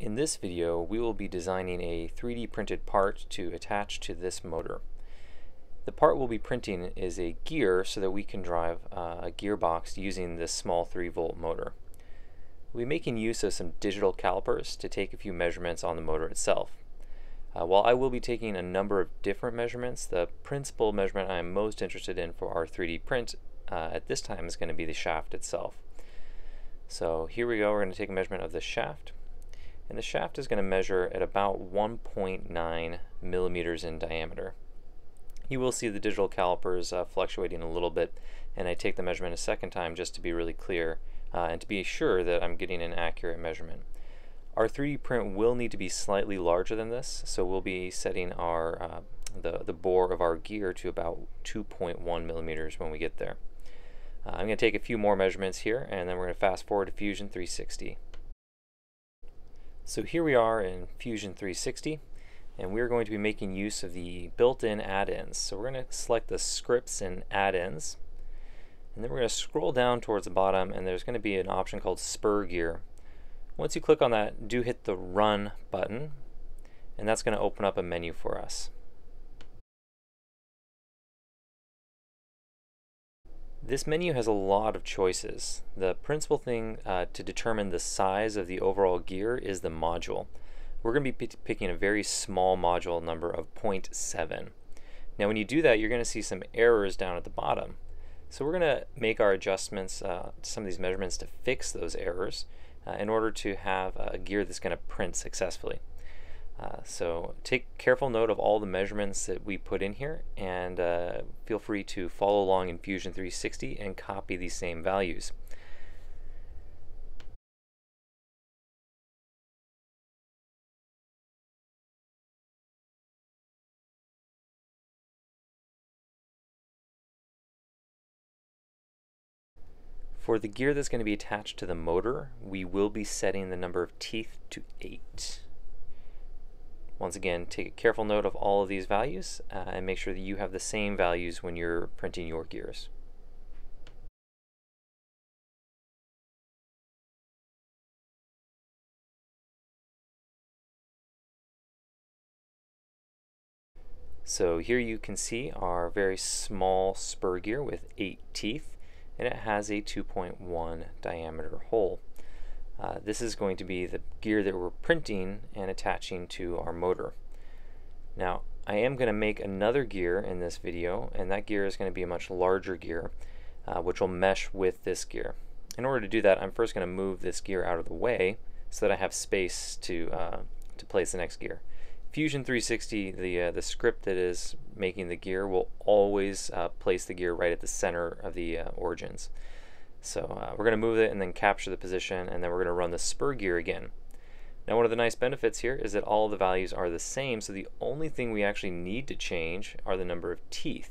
In this video, we will be designing a 3D printed part to attach to this motor. The part we'll be printing is a gear so that we can drive uh, a gearbox using this small 3 volt motor. We'll be making use of some digital calipers to take a few measurements on the motor itself. Uh, while I will be taking a number of different measurements, the principal measurement I'm most interested in for our 3D print uh, at this time is going to be the shaft itself. So here we go, we're going to take a measurement of the shaft and the shaft is going to measure at about 1.9 millimeters in diameter. You will see the digital calipers uh, fluctuating a little bit and I take the measurement a second time just to be really clear uh, and to be sure that I'm getting an accurate measurement. Our 3D print will need to be slightly larger than this, so we'll be setting our uh, the, the bore of our gear to about 2.1 millimeters when we get there. Uh, I'm going to take a few more measurements here and then we're going to fast forward to Fusion 360. So here we are in Fusion 360 and we're going to be making use of the built-in add-ins. So we're going to select the scripts and add-ins and then we're going to scroll down towards the bottom and there's going to be an option called spur gear. Once you click on that, do hit the run button and that's going to open up a menu for us. This menu has a lot of choices. The principal thing uh, to determine the size of the overall gear is the module. We're going to be picking a very small module number of 0.7. Now when you do that you're going to see some errors down at the bottom. So we're going to make our adjustments uh, to some of these measurements to fix those errors uh, in order to have a gear that's going to print successfully. Uh, so take careful note of all the measurements that we put in here and uh, feel free to follow along in Fusion 360 and copy these same values. For the gear that's going to be attached to the motor, we will be setting the number of teeth to 8. Once again, take a careful note of all of these values uh, and make sure that you have the same values when you're printing your gears. So here you can see our very small spur gear with 8 teeth and it has a 2.1 diameter hole. Uh, this is going to be the gear that we're printing and attaching to our motor. Now I am going to make another gear in this video and that gear is going to be a much larger gear uh, which will mesh with this gear. In order to do that I'm first going to move this gear out of the way so that I have space to, uh, to place the next gear. Fusion 360, the, uh, the script that is making the gear, will always uh, place the gear right at the center of the uh, origins. So uh, we're going to move it and then capture the position and then we're going to run the spur gear again. Now one of the nice benefits here is that all the values are the same so the only thing we actually need to change are the number of teeth.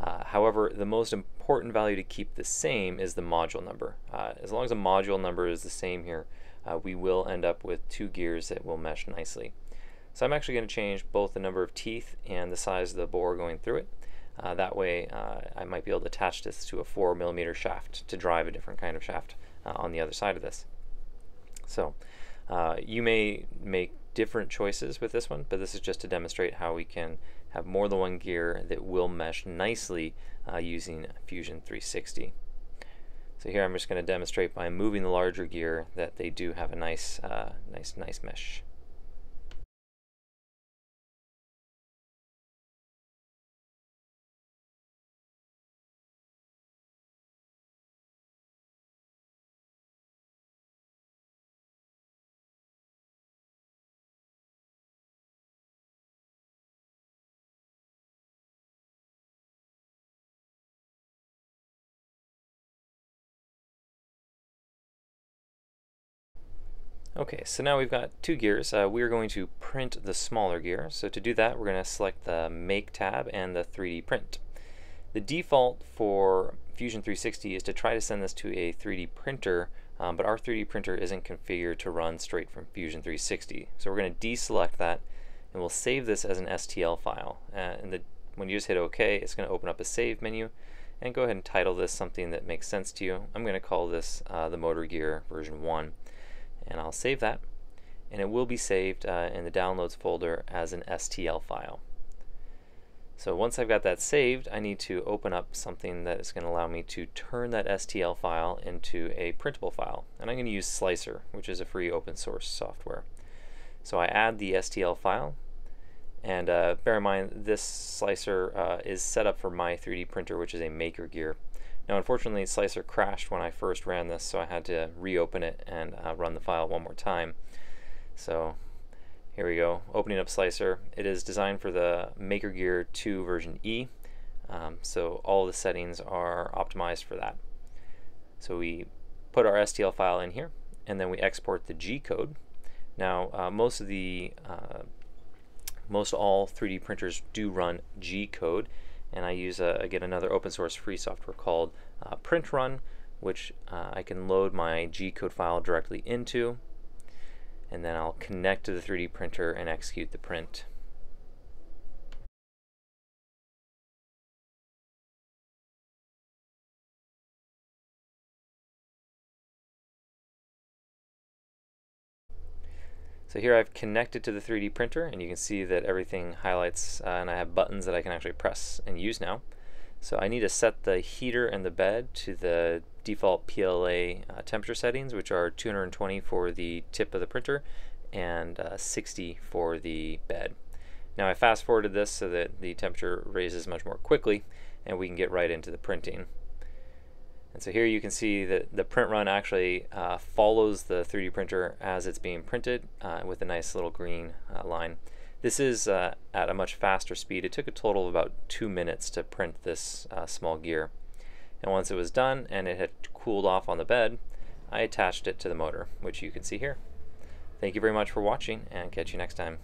Uh, however, the most important value to keep the same is the module number. Uh, as long as the module number is the same here, uh, we will end up with two gears that will mesh nicely. So I'm actually going to change both the number of teeth and the size of the bore going through it. Uh, that way uh, I might be able to attach this to a 4 millimeter shaft to drive a different kind of shaft uh, on the other side of this. So uh, you may make different choices with this one, but this is just to demonstrate how we can have more than one gear that will mesh nicely uh, using Fusion 360. So here I'm just going to demonstrate by moving the larger gear that they do have a nice, uh, nice, nice mesh. Okay, so now we've got two gears. Uh, we're going to print the smaller gear. So to do that, we're going to select the Make tab and the 3D Print. The default for Fusion 360 is to try to send this to a 3D printer, um, but our 3D printer isn't configured to run straight from Fusion 360. So we're going to deselect that, and we'll save this as an STL file. Uh, and the, when you just hit OK, it's going to open up a Save menu, and go ahead and title this something that makes sense to you. I'm going to call this uh, the Motor Gear version 1 and I'll save that and it will be saved uh, in the downloads folder as an STL file. So once I've got that saved, I need to open up something that is going to allow me to turn that STL file into a printable file. And I'm going to use Slic3r, which is a free open source software. So I add the STL file, and uh, bear in mind this slicer uh, is set up for my 3D printer, which is a MakerGear. Now unfortunately Slic3r crashed when I first ran this, so I had to reopen it and uh, run the file one more time. So here we go, opening up Slic3r. It is designed for the MakerGear 2 version E, um, so all the settings are optimized for that. So we put our STL file in here, and then we export the G code. Now, uh, most of the uh, most all 3D printers do run G code, and I use a, again another open source free software called uh, Printrun, which uh, I can load my G code file directly into and then I'll connect to the 3D printer and execute the print. So here I've connected to the 3D printer and you can see that everything highlights uh, and I have buttons that I can actually press and use now. So I need to set the heater and the bed to the default PLA uh, temperature settings, which are 220 for the tip of the printer and uh, 60 for the bed. Now I fast forwarded this so that the temperature raises much more quickly and we can get right into the printing. And so here you can see that the Printrun actually uh, follows the 3D printer as it's being printed uh, with a nice little green uh, line. This is uh, at a much faster speed. It took a total of about two minutes to print this uh, small gear. And once it was done and it had cooled off on the bed, I attached it to the motor, which you can see here. Thank you very much for watching and catch you next time.